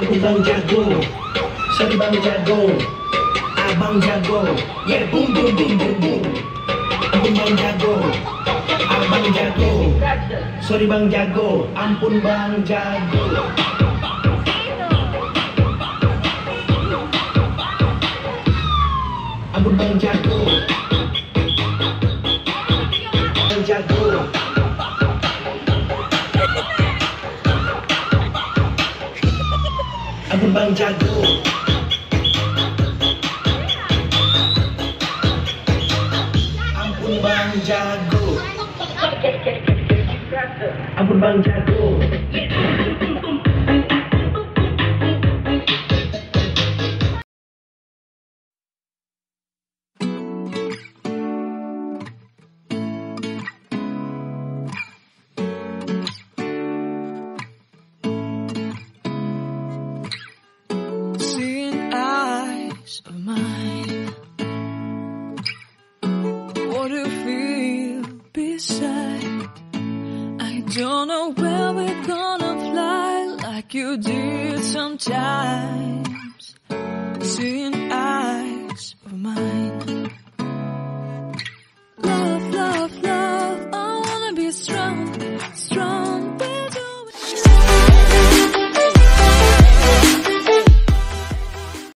Aku bang jago, sorry bang jago, abang jago, yeah boom boom boom boom boom. Aku bang jago, abang jago, sorry bang jago, ampun bang jago. Ampun bang jago, Bang jago. Ampun bang jago. Ampun bang jago. Gonna fly like you did sometimes. Seeing eyes of mine.